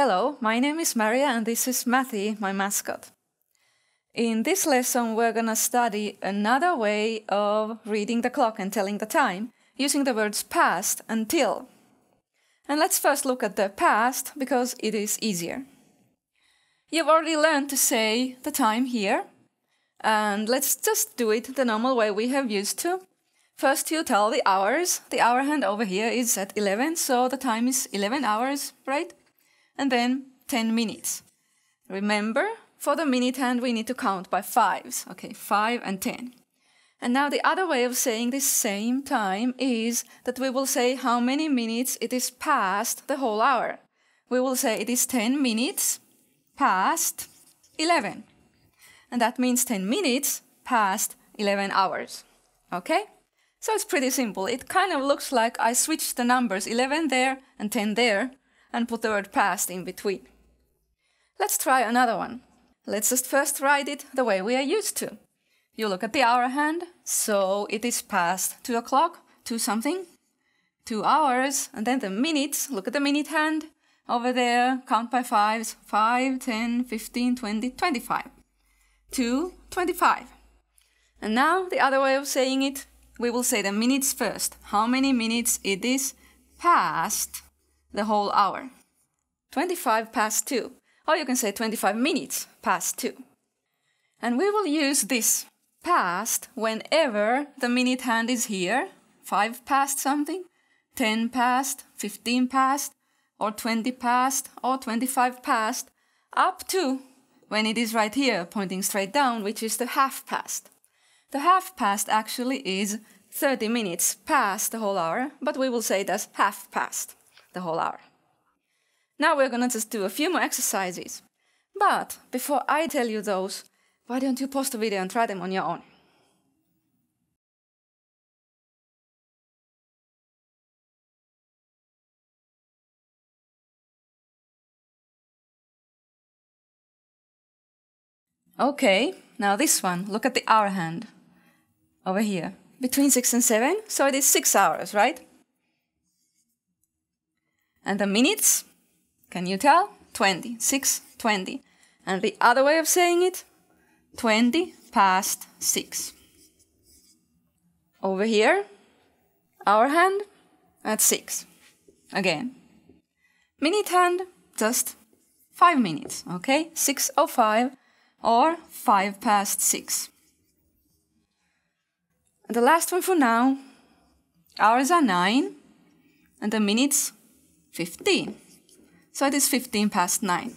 Hello, my name is Maria and this is Mathy, my mascot. In this lesson, we're gonna study another way of reading the clock and telling the time using the words past and till. And let's first look at the past because it is easier. You've already learned to say the time here, and let's just do it the normal way we have used to. First, you tell the hours. The hour hand over here is at 11, so the time is 11 hours, right? And then 10 minutes. Remember, for the minute hand, we need to count by fives. Okay, 5 and 10. And now the other way of saying this same time is that we will say how many minutes it is past the whole hour. We will say it is 10 minutes past 11. And that means 10 minutes past 11 hours. Okay? So it's pretty simple. It kind of looks like I switched the numbers 11 there and 10 there and put the word past in between. Let's try another one. Let's just first write it the way we are used to. You look at the hour hand, so it is past 2 o'clock, 2 something, 2 hours, and then the minutes, look at the minute hand, over there, count by fives, 5, 10, 15, 20, 25. 2, 25. And now the other way of saying it, we will say the minutes first. How many minutes it is past the whole hour? 25 past 2. Or you can say 25 minutes past 2. And we will use this past whenever the minute hand is here, 5 past something, 10 past, 15 past, or 20 past, or 25 past, up to when it is right here, pointing straight down, which is the half past. The half past actually is 30 minutes past the whole hour, but we will say it as half past the whole hour. Now we're gonna just do a few more exercises. But before I tell you those, why don't you pause the video and try them on your own? Okay, now this one, look at the hour hand over here. Between 6 and 7, so it is 6 hours, right? And the minutes, can you tell? 20, 6, 20. And the other way of saying it, 20 past 6. Over here, hour hand at 6. Again. Minute hand, just 5 minutes, okay? 6.05 or 5 past 6. And the last one for now, hours are 9 and the minutes 15. So it is 15 past 9.